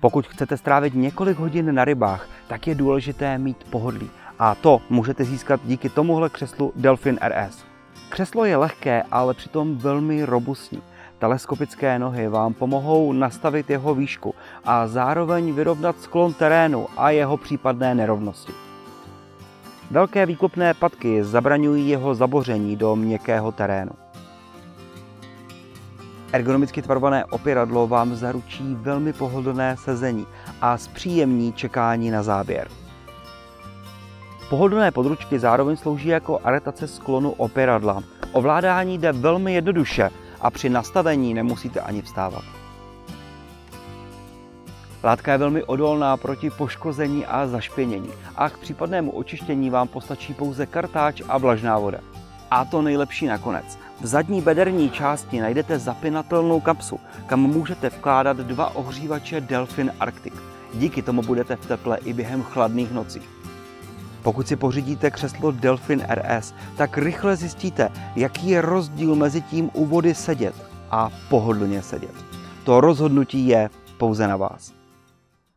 Pokud chcete strávit několik hodin na rybách, tak je důležité mít pohodlí. A to můžete získat díky tomuhle křeslu Delphin RS. Křeslo je lehké, ale přitom velmi robustní. Teleskopické nohy vám pomohou nastavit jeho výšku a zároveň vyrovnat sklon terénu a jeho případné nerovnosti. Velké výklopné patky zabraňují jeho zaboření do měkkého terénu. Ergonomicky tvarované opěradlo vám zaručí velmi pohodlné sezení a zpříjemní čekání na záběr. Pohodlné područky zároveň slouží jako aretace sklonu opěradla. Ovládání jde velmi jednoduše a při nastavení nemusíte ani vstávat. Látka je velmi odolná proti poškození a zašpěnění a k případnému očištění vám postačí pouze kartáč a vlažná voda. A to nejlepší nakonec. V zadní bederní části najdete zapinatelnou kapsu, kam můžete vkládat dva ohřívače Delphin Arctic. Díky tomu budete v teple i během chladných nocí. Pokud si pořídíte křeslo Delphin RS, tak rychle zjistíte, jaký je rozdíl mezi tím u vody sedět a pohodlně sedět. To rozhodnutí je pouze na vás.